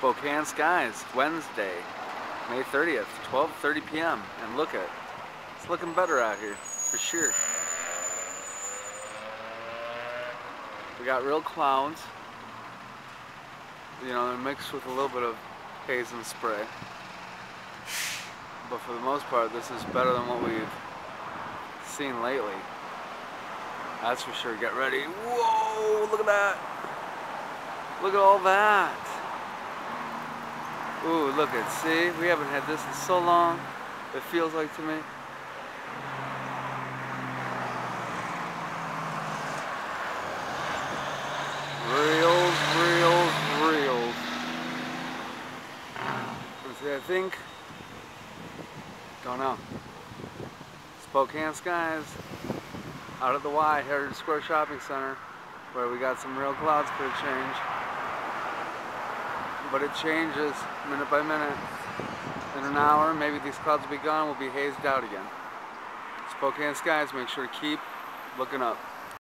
Spokane Skies, Wednesday, May 30th, 12.30 p.m. And look at, it. it's looking better out here, for sure. We got real clouds, you know, mixed with a little bit of haze and spray. But for the most part, this is better than what we've seen lately. That's for sure. Get ready. Whoa, look at that. Look at all that. Ooh, look at, see? We haven't had this in so long. It feels like to me. Reels, reels, reels. See, I think, don't know. Spokane Skies, out of the Y, Heritage Square Shopping Center, where we got some real clouds for a change. But it changes minute by minute. In an hour, maybe these clouds will be gone, we'll be hazed out again. Spokane Skies, make sure to keep looking up.